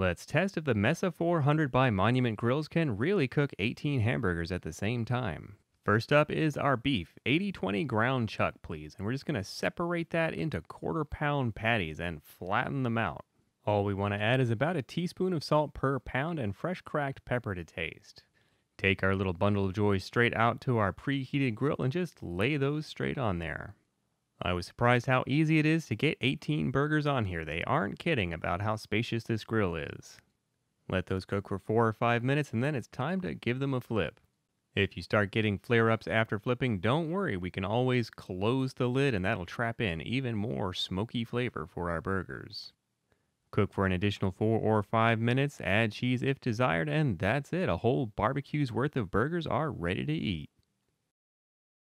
Let's test if the Mesa 400 by Monument Grills can really cook 18 hamburgers at the same time. First up is our beef, 80-20 ground chuck please, and we're just going to separate that into quarter pound patties and flatten them out. All we want to add is about a teaspoon of salt per pound and fresh cracked pepper to taste. Take our little bundle of joy straight out to our preheated grill and just lay those straight on there. I was surprised how easy it is to get 18 burgers on here. They aren't kidding about how spacious this grill is. Let those cook for 4 or 5 minutes and then it's time to give them a flip. If you start getting flare-ups after flipping, don't worry, we can always close the lid and that'll trap in even more smoky flavor for our burgers. Cook for an additional 4 or 5 minutes, add cheese if desired, and that's it. A whole barbecue's worth of burgers are ready to eat.